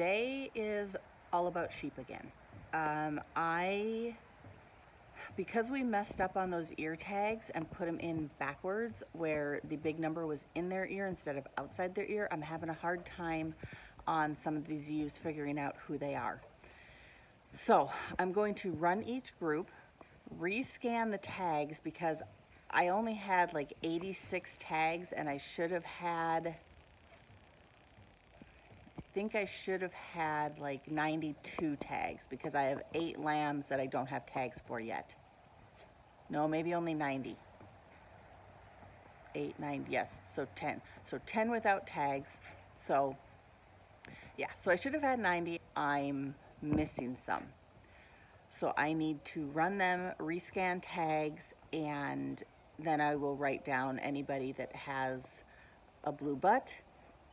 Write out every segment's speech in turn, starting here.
today is all about sheep again. Um, I, because we messed up on those ear tags and put them in backwards where the big number was in their ear instead of outside their ear, I'm having a hard time on some of these ewes figuring out who they are. So I'm going to run each group, rescan the tags because I only had like 86 tags and I should have had think I should have had like 92 tags because I have eight lambs that I don't have tags for yet. No, maybe only 90. Eight, nine, yes, so 10. So 10 without tags. So yeah, so I should have had 90. I'm missing some. So I need to run them, rescan tags, and then I will write down anybody that has a blue butt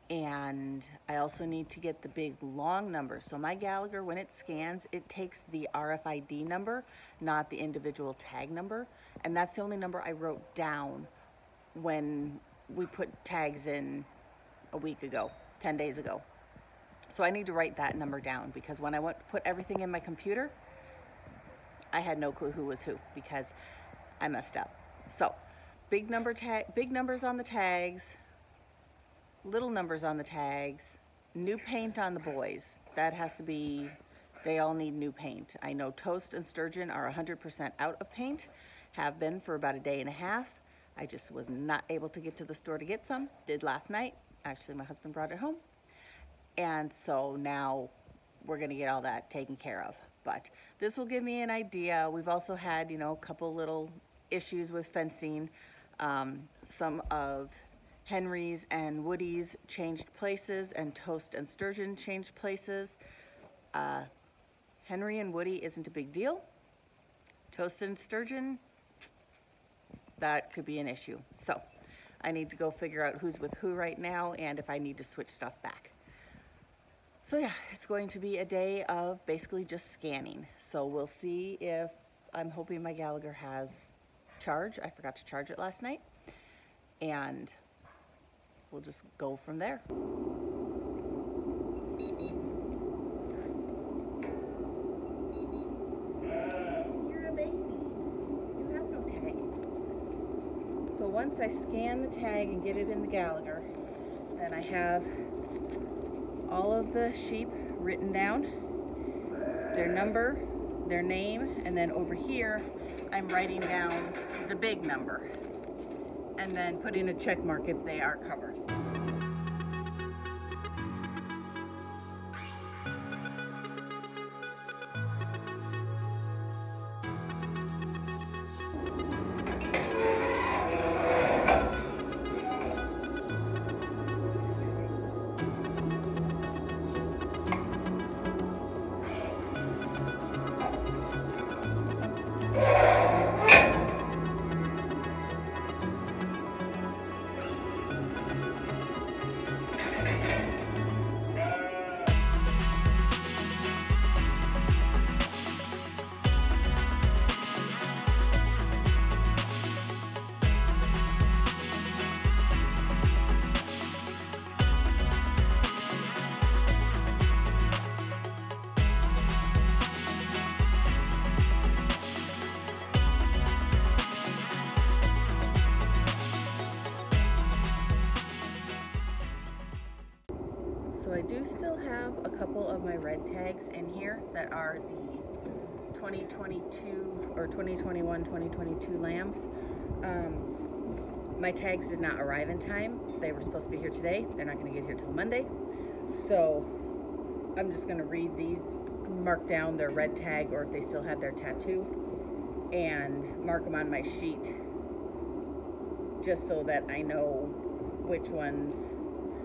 and I also need to get the big long number. So my Gallagher, when it scans, it takes the RFID number, not the individual tag number. And that's the only number I wrote down when we put tags in a week ago, 10 days ago. So I need to write that number down because when I went to put everything in my computer, I had no clue who was who because I messed up. So big number tag, big numbers on the tags, little numbers on the tags, new paint on the boys. That has to be, they all need new paint. I know Toast and Sturgeon are 100% out of paint, have been for about a day and a half. I just was not able to get to the store to get some. Did last night. Actually, my husband brought it home. And so now we're gonna get all that taken care of. But this will give me an idea. We've also had, you know, a couple little issues with fencing. Um, some of Henry's and Woody's changed places and Toast and Sturgeon changed places. Uh, Henry and Woody isn't a big deal. Toast and Sturgeon, that could be an issue. So I need to go figure out who's with who right now and if I need to switch stuff back. So yeah, it's going to be a day of basically just scanning. So we'll see if, I'm hoping my Gallagher has charge. I forgot to charge it last night. And we'll just go from there. You're a baby. You have no tag. So once I scan the tag and get it in the Gallagher, then I have all of the sheep written down, their number, their name, and then over here, I'm writing down the big number and then putting a check mark if they are covered. So I do still have a couple of my red tags in here that are the 2022 or 2021, 2022 lambs. Um, my tags did not arrive in time. They were supposed to be here today. They're not going to get here till Monday. So I'm just going to read these, mark down their red tag or if they still have their tattoo and mark them on my sheet just so that I know which ones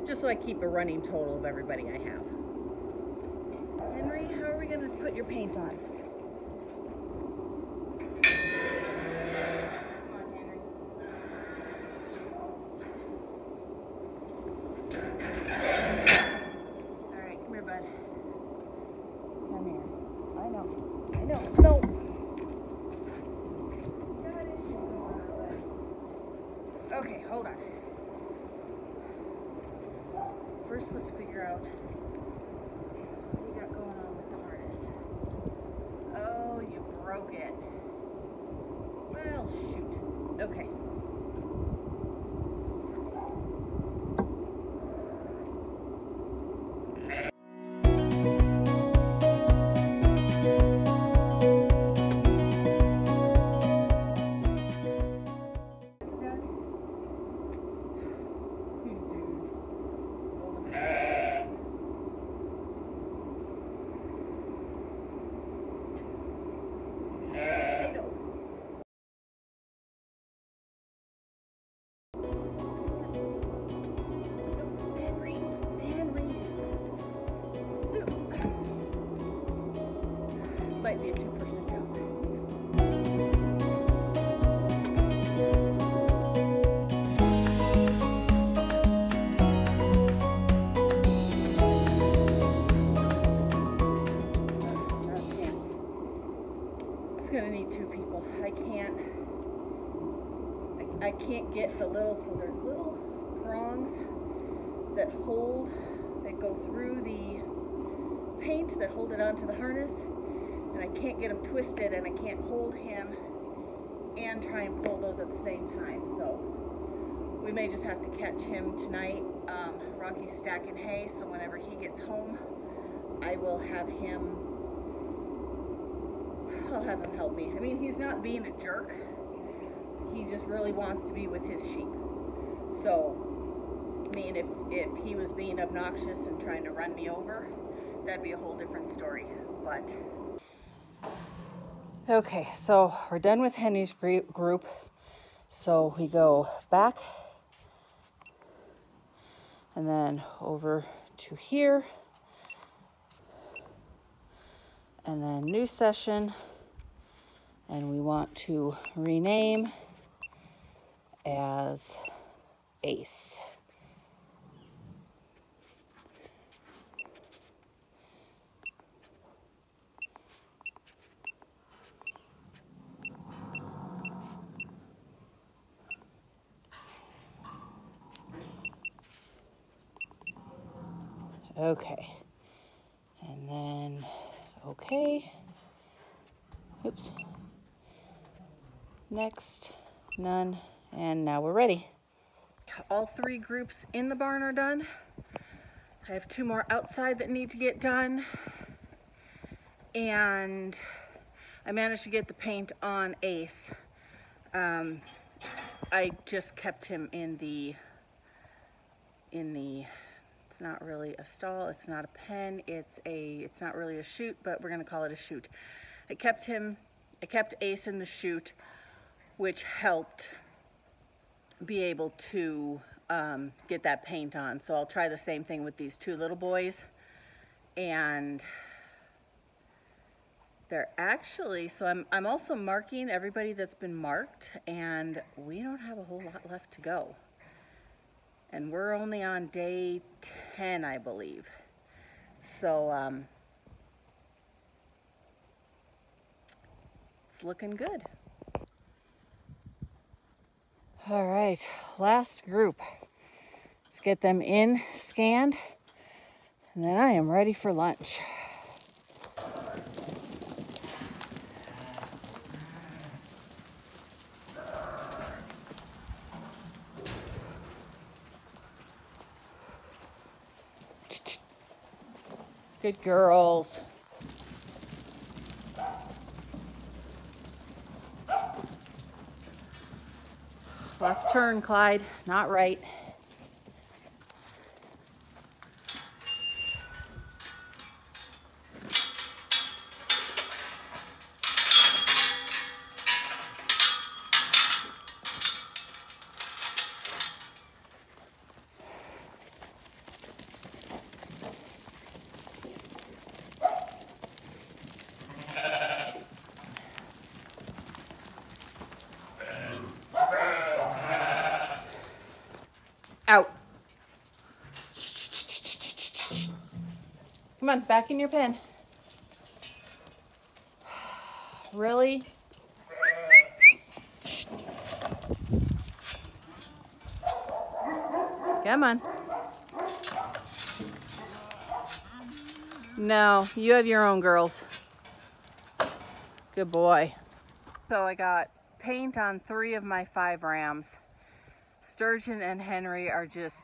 just so I keep a running total of everybody I have. Henry, how are we going to put your paint on? Come here, buddy. Come here. I know. I know. No. You are sure. Okay, hold on. Might be a two-person. It's gonna need two people. I can't. I, can't get the little. So there's little prongs that hold, that go through the paint, that hold it onto the harness, I can't get him twisted, and I can't hold him and try and pull those at the same time. So we may just have to catch him tonight. Um, Rocky's stacking hay, so whenever he gets home, I will have him. I'll have him help me. I mean, he's not being a jerk. He just really wants to be with his sheep. So, I mean, if, if he was being obnoxious and trying to run me over, that'd be a whole different story. But. Okay, so we're done with Henry's group. So we go back and then over to here. And then new session. And we want to rename as Ace. Okay. And then, okay. Oops. Next, none, and now we're ready. All three groups in the barn are done. I have two more outside that need to get done. And I managed to get the paint on Ace. Um, I just kept him in the, in the, not really a stall, it's not a pen, it's a, it's not really a chute, but we're gonna call it a chute. I kept him, I kept Ace in the chute, which helped be able to um, get that paint on. So I'll try the same thing with these two little boys. And they're actually, so I'm, I'm also marking everybody that's been marked and we don't have a whole lot left to go. And we're only on day 10, I believe. So, um, it's looking good. All right, last group. Let's get them in, scanned, and then I am ready for lunch. Good girls. Left turn, Clyde, not right. Out. Come on, back in your pen. Really? Come on. No, you have your own girls. Good boy. So I got paint on three of my five rams. Sturgeon and Henry are just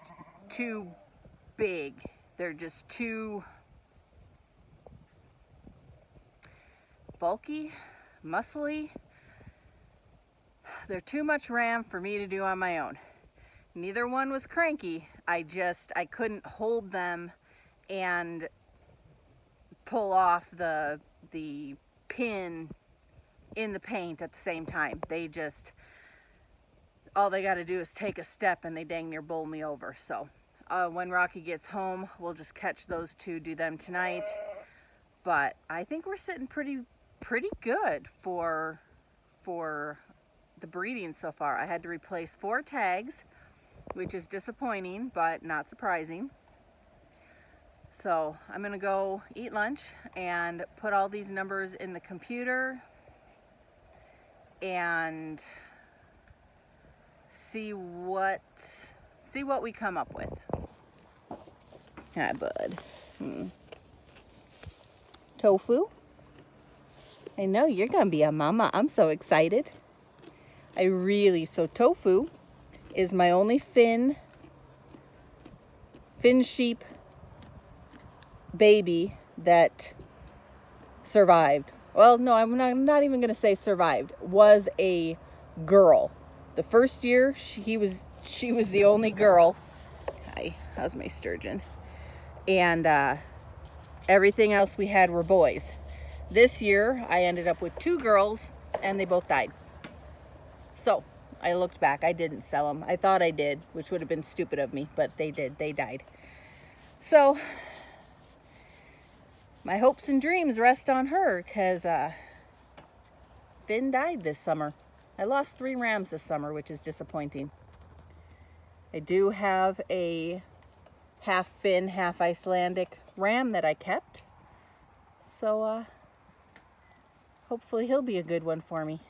too big. They're just too bulky, muscly. They're too much ram for me to do on my own. Neither one was cranky. I just, I couldn't hold them and pull off the, the pin in the paint at the same time. They just, all they got to do is take a step and they dang near bowl me over. So uh, when Rocky gets home, we'll just catch those two, do them tonight. But I think we're sitting pretty, pretty good for, for the breeding so far. I had to replace four tags, which is disappointing, but not surprising. So I'm gonna go eat lunch and put all these numbers in the computer and see what see what we come up with. Hi, bud. Hmm. Tofu? I know you're gonna be a mama. I'm so excited. I really, so Tofu is my only Finn, Finn sheep baby that survived. Well, no, I'm not, I'm not even to say survived. Was a girl. The first year, she was she was the only girl. Hi, how's my sturgeon? And uh, everything else we had were boys. This year, I ended up with two girls, and they both died. So, I looked back. I didn't sell them. I thought I did, which would have been stupid of me, but they did. They died. So, my hopes and dreams rest on her because uh, Finn died this summer. I lost three rams this summer, which is disappointing. I do have a half Finn, half Icelandic ram that I kept. So uh, hopefully he'll be a good one for me.